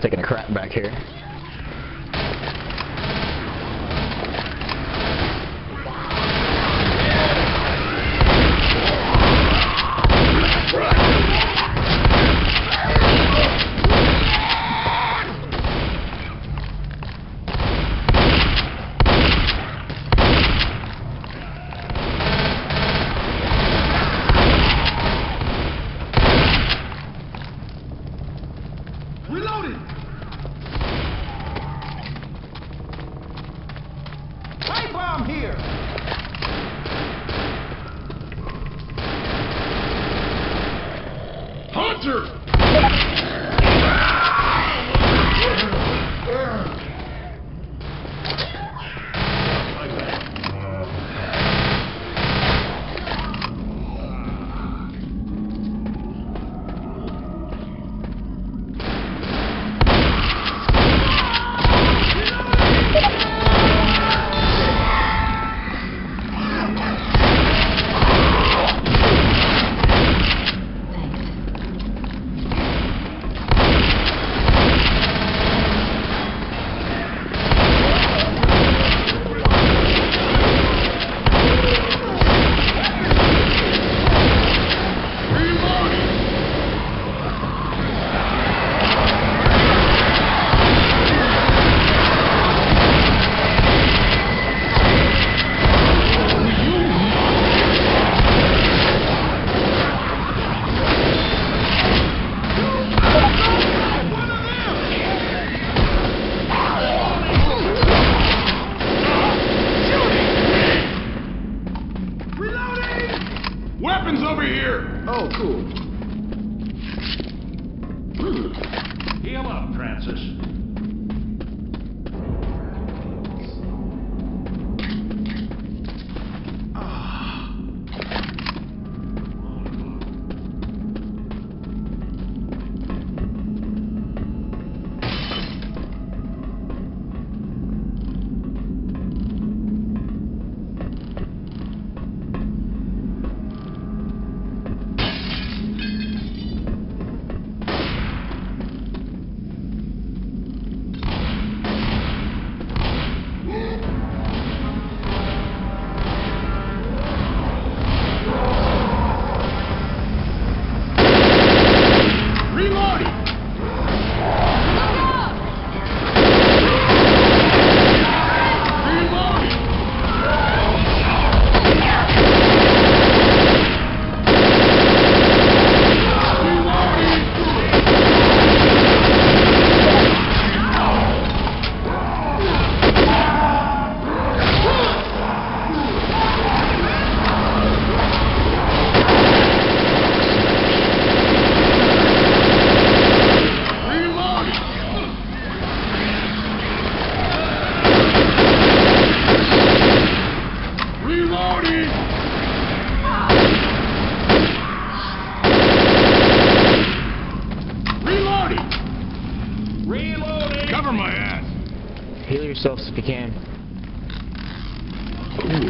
taking a crap back here. monster! here. Oh, cool. yourselves if you can. Ooh.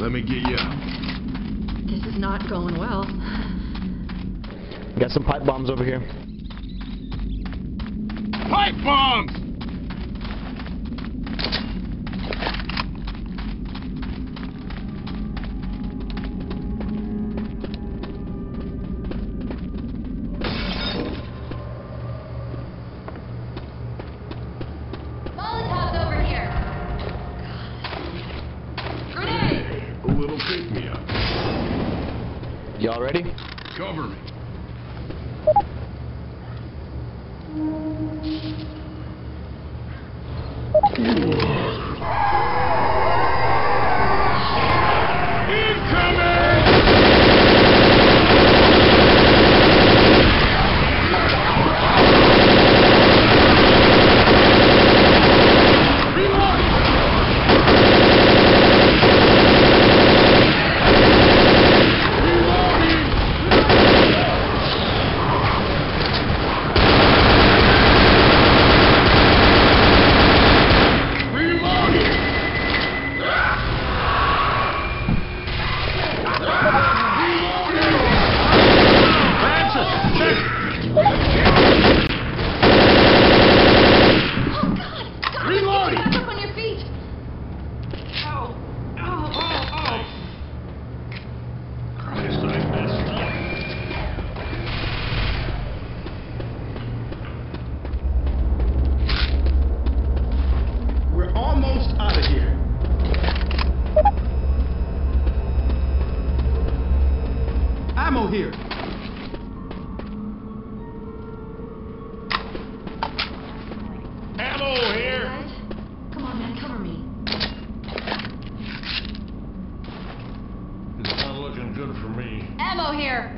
Let me get you out. This is not going well. Got some pipe bombs over here. Pipe bombs! 음. Good for me. Ammo here!